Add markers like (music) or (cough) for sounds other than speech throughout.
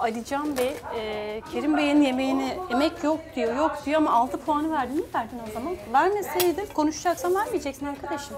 Alican Bey, e, Kerim Bey'in yemeğini emek yok diyor, yok diyor ama 6 puanı verdin mi verdin o zaman? Vermeseydin, konuşacaksan vermeyeceksin arkadaşım.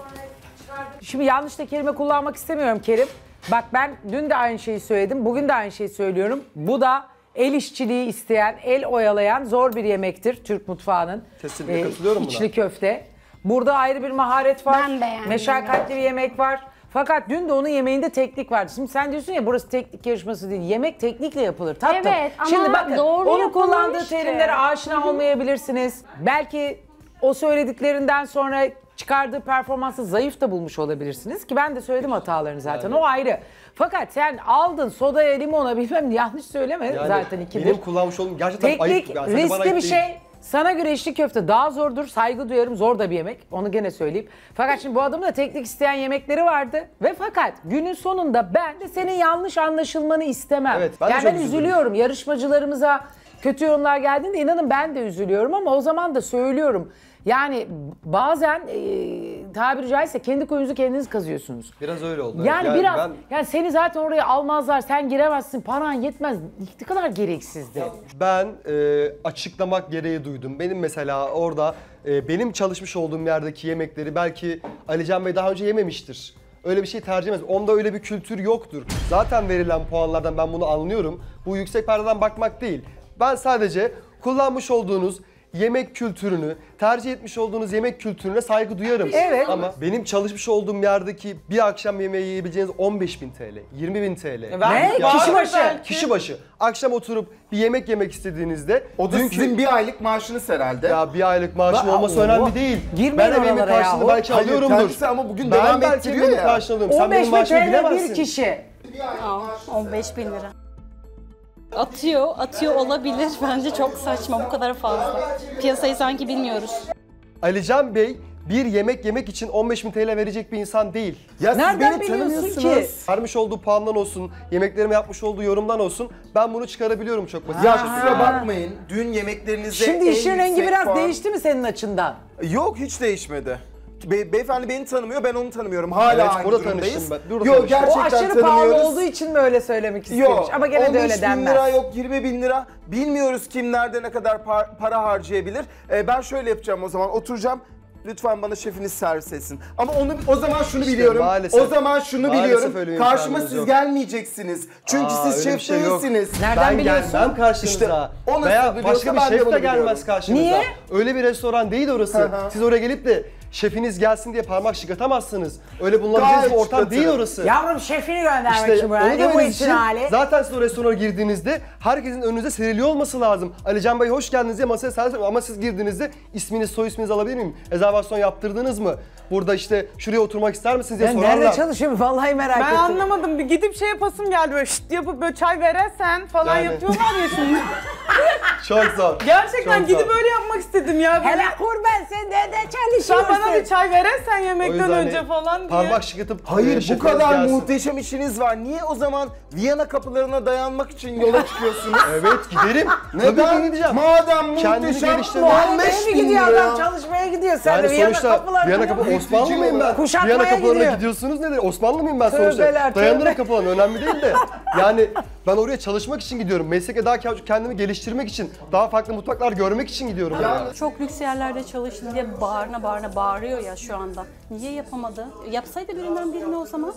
Şimdi yanlış da kelime kullanmak istemiyorum Kerim. Bak ben dün de aynı şeyi söyledim, bugün de aynı şeyi söylüyorum. Bu da el işçiliği isteyen, el oyalayan zor bir yemektir Türk mutfağının. Kesinlikle katılıyorum buna. İçli köfte. Burada ayrı bir maharet var. Ben beğendim. Meşakkatli bir yemek var. Fakat dün de onun yemeğinde teknik vardı. Şimdi sen diyorsun ya burası teknik yarışması değil. Yemek teknikle yapılır. Tatlım. Evet, ama Şimdi bakın doğru onun kullandığı ki. terimlere aşina olmayabilirsiniz. Belki o söylediklerinden sonra çıkardığı performansı zayıf da bulmuş olabilirsiniz ki ben de söyledim hatalarını zaten o ayrı. Fakat sen aldın sodaya limona bilmem yanlış söyleme Yani zaten ikidir. Benim kullanmış olduğum gerçekten Teknik, ayıp. Yani sadece bana riskli bir ayıp değil. şey. Sana göre içli köfte daha zordur. Saygı duyarım. Zor da bir yemek. Onu gene söyleyeyim. Fakat şimdi bu adamın da teknik isteyen yemekleri vardı. Ve fakat günün sonunda ben de senin yanlış anlaşılmanı istemem. Evet, ben de yani çok ben üzüldüm. üzülüyorum. Yarışmacılarımıza kötü yorumlar geldiğinde inanın ben de üzülüyorum ama o zaman da söylüyorum. Yani bazen e, tabiri caizse kendi kuyunuzu kendiniz kazıyorsunuz. Biraz öyle oldu. Yani, evet. biraz ben- yani seni zaten oraya almazlar. Sen giremezsin. Paran yetmez. Ne kadar gereksizdi. Ben e, açıklamak gereği duydum. Benim mesela orada e, benim çalışmış olduğum yerdeki yemekleri belki Alican Bey daha önce yememiştir. Öyle bir şey tercih etmez. Onda öyle bir kültür yoktur. Zaten verilen puanlardan ben bunu anlıyorum. Bu yüksek perdeden bakmak değil. Ben sadece kullanmış olduğunuz yemek kültürünü, tercih etmiş olduğunuz yemek kültürüne saygı duyarım. Evet. Ama benim çalışmış olduğum yerdeki bir akşam yemeği yiyebileceğiniz 15.000 TL, 20.000 TL. Ne? Ya- Kişi başı. Kişi başı. Akşam oturup bir yemek yemek istediğinizde O da dünkü- sizin bir aylık maaşınız herhalde. ya bir aylık maaşım Ba- olması Oo. önemli değil. Girmeyin ben emeğimin oralara karşılığını yahu. belki Hayır, alıyorumdur. kendisi ama bugün ben devam belki ettiriyor emeğimin ya. karşılığını alıyorum. Sen 15 benim bin maaşımı TL bilemezsin. bir kişi. Aa, 15 bin lira. Atıyor, atıyor olabilir. Bence çok saçma, bu kadar fazla. Piyasayı sanki bilmiyoruz. Alican Bey bir yemek yemek için 15.000 TL verecek bir insan değil. Ya siz Nereden beni biliyorsun tanımıyorsunuz. Vermiş olduğu puandan olsun, yemeklerime yapmış olduğu yorumdan olsun ben bunu çıkarabiliyorum çok basit. Ya kusura bakmayın. Dün yemeklerinizde Şimdi en işin rengi yüksek biraz puan- değişti mi senin açından? Yok hiç değişmedi. Be- beyefendi beni tanımıyor, ben onu tanımıyorum. Hala Evet, aynı burada durumdayız. ben, burada Yok tanıştım. O gerçekten aşırı pahalı olduğu için mi öyle söylemek istemiş? Yok. Ama gene de 15 öyle bin denmez. lira yok 20 bin lira. Bilmiyoruz kim nerede ne kadar par- para harcayabilir. Ee, ben şöyle yapacağım o zaman oturacağım. Lütfen bana şefiniz servis etsin. Ama onu o zaman şunu İşte biliyorum. maalesef- o zaman şunu maalesef biliyorum. Karşıma siz yok. gelmeyeceksiniz. Çünkü Aa, siz şef şey değilsiniz. Nereden ben biliyorsun? gelmem karşınıza. İşte Veya başka bir ben şef de gelmez karşınıza. Niye? Öyle bir restoran değil orası. Hı hı. Siz oraya gelip de şefiniz gelsin diye parmak şıklatamazsınız. Öyle bulunabileceğiniz bir ortam değil orası. Yavrum şefini göndermek İşte için onu buraya. Ne bu için hali? zaten siz o restorana girdiğinizde herkesin önünüze seriliyor olması lazım. Ali Bey hoş geldiniz diye masaya servis ama siz girdiğinizde isminiz soy isminizi alabilir miyim? Rezervasyon yaptırdınız mı? Burada işte şuraya oturmak ister misiniz diye Ben sorarlar. nerede çalışıyorum (laughs) vallahi merak Ben ettim. anlamadım. Bir gidip şey yapasım geldi böyle şıt yapıp böyle çay verirsen falan Yani. yapıyorlar ya şimdi. (laughs) Çok zor. (laughs) Gerçekten Çok gidip zor. öyle yapmak istedim ya. Böyle, Hele kurban sen nerede sen çalışıyorsun? bana bir çay verirsen O yemekten önce hani falan diye. Parmak şıkıtıp Hayır bu kadar gelsin. muhteşem işiniz var. Niye o zaman Viyana kapılarına dayanmak için yola çıkıyorsunuz? (laughs) Evet giderim. Tabii ki gideceğim. Madem Kendini muhteşem geliştirme. 15 mi bin gidiyor adam çalışmaya gidiyor sen Yani de Viyana sonuçta kapılarına Viyana kapı Osmanlı mıyım ben? Kuşatmaya Viyana kapılarına gidiyor. gidiyorsunuz nedir? Osmanlı mıyım ben Tövbeler, sonuçta? Dayanırım tövbe. kapılarına önemli değil de. Yani ben oraya çalışmak için gidiyorum. Mesleke daha kendimi geliştirmek için, daha farklı mutfaklar görmek için gidiyorum. oraya. Çok lüks yerlerde çalıştı diye bağırına bağırına bağırıyor ya şu anda. Niye yapamadı? Yapsaydı birinden birini o zaman.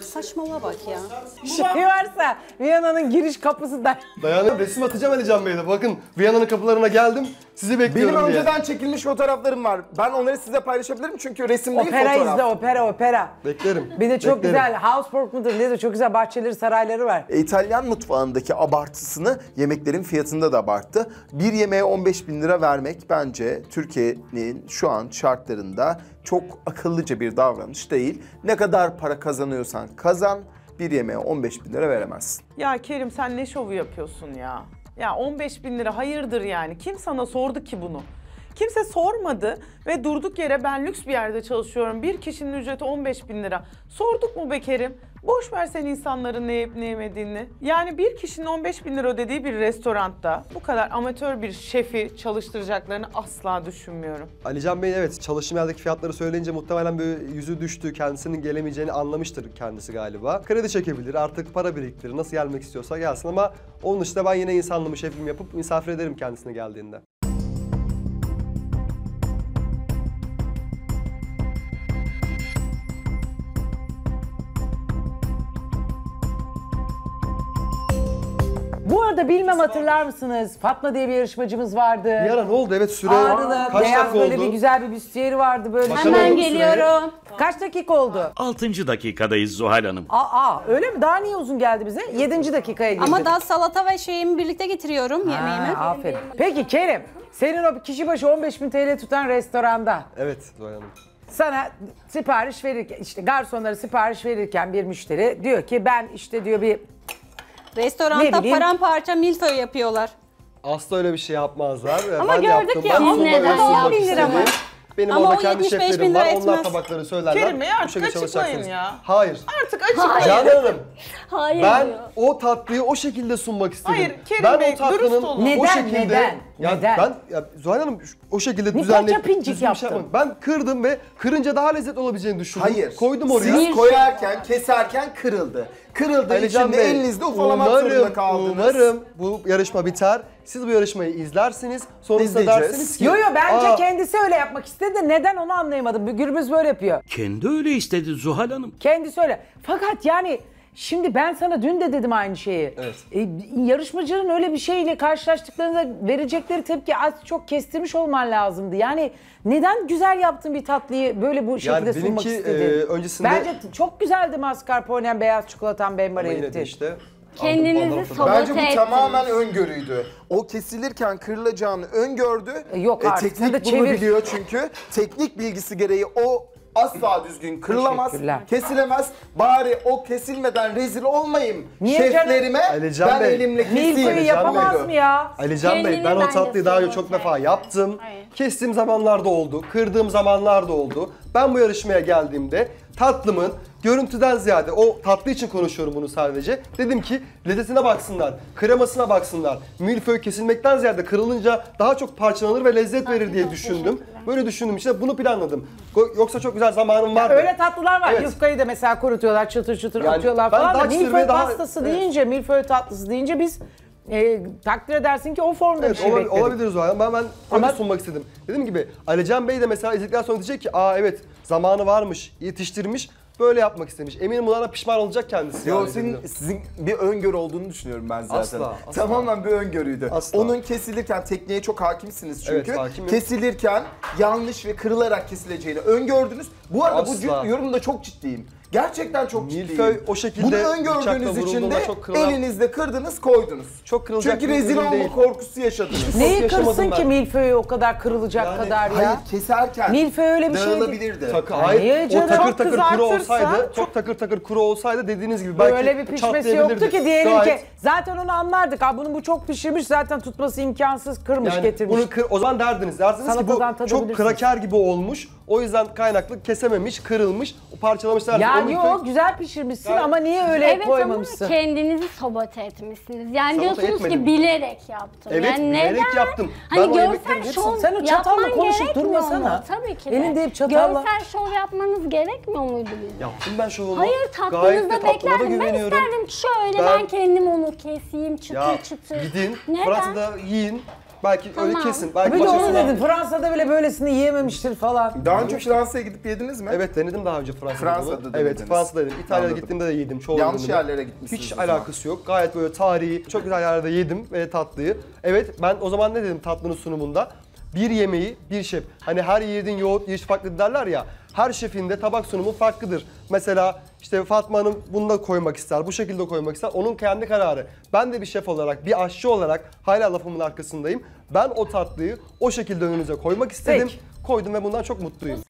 Saçmalığa bak ya. Şey varsa Viyana'nın giriş kapısı da. Dayanırım resim atacağım Ali Can Bey'le. Bakın Viyana'nın kapılarına geldim. Sizi bekliyorum Benim diye. önceden çekilmiş fotoğraflarım var. Ben onları size paylaşabilirim çünkü resim değil Opera fotoğraf. izle opera opera. Beklerim. Bir de çok Beklerim. güzel Houseburg mudur nedir çok güzel bahçeleri sarayları var. İtalyan mutfağındaki abartısını yemeklerin fiyatında da abarttı. Bir yemeğe 15 bin lira vermek bence Türkiye'nin şu an şartlarında çok akıllıca bir davranış değil. Ne kadar para kazanıyorsan kazan, bir yemeğe 15 bin lira veremezsin. Ya Kerim sen ne şovu yapıyorsun ya? Ya 15 bin lira hayırdır yani? Kim sana sordu ki bunu? Kimse sormadı ve durduk yere ben lüks bir yerde çalışıyorum. Bir kişinin ücreti 15 bin lira. Sorduk mu be Kerim? Boş ver sen insanların ne yiyip ne yemediğini. Yani bir kişinin 15 bin lira ödediği bir restoranda bu kadar amatör bir şefi çalıştıracaklarını asla düşünmüyorum. Alican Bey evet çalıştığım yerdeki fiyatları söyleyince muhtemelen böyle yüzü düştü. Kendisinin gelemeyeceğini anlamıştır kendisi galiba. Kredi çekebilir artık para biriktirir. Nasıl gelmek istiyorsa gelsin ama onun dışında ben yine insanlığımı şefim yapıp misafir ederim kendisine geldiğinde. Arada bilmem hatırlar mısınız? Fatma diye bir yarışmacımız vardı. Bir ara ne oldu? Evet süre Ağrılı, kaç beyaz dakika böyle oldu? bir güzel bir büstiyeri vardı böyle. Bakalım. Hemen oldu geliyorum. Kaç dakika oldu? 6. dakikadayız Zuhal Hanım. Aa, öyle mi? Daha niye uzun geldi bize? 7. dakikaya girdi. Ama daha salata ve şeyimi birlikte getiriyorum yemeğimi. Ha, aferin. Peki Kerim, senin o kişi başı 15.000 TL tutan restoranda Evet Zuhal Hanım. sana sipariş verirken, işte garsonlara sipariş verirken bir müşteri diyor ki ben işte diyor bir Ne Restoranda bileyim. paramparça milföy yapıyorlar. Asla öyle bir şey yapmazlar. Ama ben gördük yaptım. ya, Ben sunmak neden ve sunmak 10 bin lira mı? istedim. Benim Ama orada o kendi 75 bin şeflerim lira var. Onlar etmez. tabakları söylerler. Kerim Bey, Bu artık şekilde açıklayın çalışacaksınız. ya. Hayır. Artık açıklayın. Canan Hanım. Hayır Ben diyor. o tatlıyı o şekilde sunmak istedim. Hayır, Kerim ben Bey, o tatlının dürüst olun. o Neden, şekilde neden, Ya neden? ben ya Zuhal Hanım şu- o şekilde Birkaç düzenleyip yapıncık düzgün bir şey yapmadım. Ben kırdım ve kırınca daha lezzetli olabileceğini düşündüm. Hayır. Koydum oraya. Siz koyarken, keserken kırıldı. Kırıldığı Alican için de Bey, elinizde ufalamak zorunda umarım, kaldınız. umarım bu yarışma biter. Siz bu yarışmayı izlersiniz. Sonrasında İzleyeceğiz. dersiniz ki... Yo yo bence "Aa, kendisi öyle yapmak istedi de neden onu anlayamadım. Gürbüz böyle yapıyor. Kendi öyle istedi Zuhal Hanım. Kendisi öyle. Fakat yani şimdi ben sana dün de dedim aynı şeyi. Evet. E, yarışmacının öyle bir şeyle karşılaştıklarında verecekleri tepki az çok kestirmiş olman lazımdı. Yani neden güzel yaptın bir tatlıyı böyle bu şekilde sunmak benimki, istedin? e, öncesinde- Bence çok güzeldi mascarpone'm beyaz yine de eritti. işte... Kendinizi sabote Bence bu ettiniz. tamamen öngörüydü. O kesilirken kırılacağını öngördü. E, yok artık, sen de teknik bunu çevir. biliyor çünkü. Teknik bilgisi gereği o asla düzgün kırılamaz, Teşekkürler. kesilemez. Bari o kesilmeden rezil olmayayım Niye şeflerime. Alican ben Bey, elimle keseyim. Milföy'ü yapamaz Bey. mı ya? Alican Bey Kendini ben o bence tatlıyı daha önce çok sabote. defa yaptım. Hayır. Kestiğim zamanlarda oldu, kırdığım zamanlarda oldu. Ben bu yarışmaya geldiğimde tatlımın görüntüden ziyade o tatlı için konuşuyorum bunu sadece. Dedim ki lezzetine baksınlar, kremasına baksınlar. Milföy kesilmekten ziyade kırılınca daha çok parçalanır ve lezzet verir diye düşündüm. Böyle düşündüm işte bunu planladım. Yoksa çok güzel zamanım vardı. Öyle tatlılar var. Evet. Yufkayı da mesela kurutuyorlar, çıtır çıtır Yani atıyorlar falan da milföy daha- pastası Evet. deyince, milföy tatlısı deyince biz e, takdir edersin ki o formda Evet, bir şey ola- bekledik. olabilir Zuhal. Ben, ben Ama- öyle sunmak istedim. Dediğim gibi Alican Bey de mesela izledikten sonra diyecek ki aa evet zamanı varmış, yetiştirmiş, böyle yapmak istemiş. Eminim bundan da pişman olacak kendisi. Yo yani senin, sizin bir öngörü olduğunu düşünüyorum ben zaten. Asla, asla. Tamamen bir öngörüydü. Asla. Onun kesilirken tekniğe çok hakimsiniz çünkü. Evet, hakimim. Kesilirken yanlış ve kırılarak kesileceğini öngördünüz. Bu arada bu Asla. cü- yorumda çok ciddiyim. Gerçekten çok Milföy ciddiyim. o şekilde Bunu bıçakla öngördüğünüz için de çok kırılan- elinizde kırdınız koydunuz. Çok kırılacak Çünkü bir rezil ürün olma değil. korkusu yaşadınız. Neyi yaşamadım kırsın ben. ki milföyü o kadar kırılacak Yani kadar ya? Hayır keserken Milföy öyle bir şey değil. dağılabilirdi. Takı, Ay, hayır, o canım? takır Çok takır kuru kızartırsa- olsaydı, çok takır takır kuru olsaydı dediğiniz gibi belki Böyle bir pişmesi yoktu ki diyelim Gayet- ki zaten onu anlardık. Ha bunu bu çok pişirmiş zaten tutması imkansız kırmış yani getirmiş. bunu kır, o zaman derdiniz. Dersiniz ki Salatadan bu çok tadabilirsiniz. kraker gibi olmuş. O yüzden kaynaklı kesememiş, kırılmış, parçalamış dersiniz. Ya Onun yok güzel pişirmişsin Yani- ama niye öyle Evet koymamışsın? ama kendinizi sabote etmişsiniz. Yani Sabote diyorsunuz etmedim. ki bilerek yaptım. Evet, yani bilerek neden? yaptım. Hani Ben o görsel yemeklerin hepsini- şov Sen o çatalla yapman konuşup gerekmiyor durmasana. mu? Tabii ki de. Elinde hep çatalla. Görsel şov yapmanız gerekmiyor muydu bize? Yaptım ben şovumu. Hayır Gayet de tatlınızda tatlıma da beklerdim. Ben güveniyorum. isterdim şöyle Ben- ben, kendim onu keseyim çıtır Ya çıtır. gidin Neden? Fransa'da yiyin. Belki öyle Tamam. kesin. Belki Bir de onu başkasına- dedin Fransa'da bile böylesini yiyememiştir falan. Daha önce Fransa'ya gidip yediniz mi? Evet denedim daha önce Fransa'da. Fransa'da bunu. da Evet denediniz. Fransa'da denedim. İtalya'da Anladım. gittiğimde de yedim. Çoğu Yanlış ürünü. yerlere gitmişsiniz Hiç zaman. alakası yok. Gayet böyle tarihi, çok güzel yerlerde yedim ve tatlıyı. Evet ben o zaman ne dedim tatlının sunumunda? Bir yemeği bir şef. Hani her yiğidin yoğurt yiyiş farklı derler ya. Her şefin de tabak sunumu farklıdır. Mesela işte Fatma Hanım bunu da koymak ister, bu şekilde koymak ister. Onun kendi kararı. Ben de bir şef olarak, bir aşçı olarak hala lafımın arkasındayım. Ben o tatlıyı o şekilde önünüze koymak istedim. Peki. Koydum ve bundan çok mutluyum.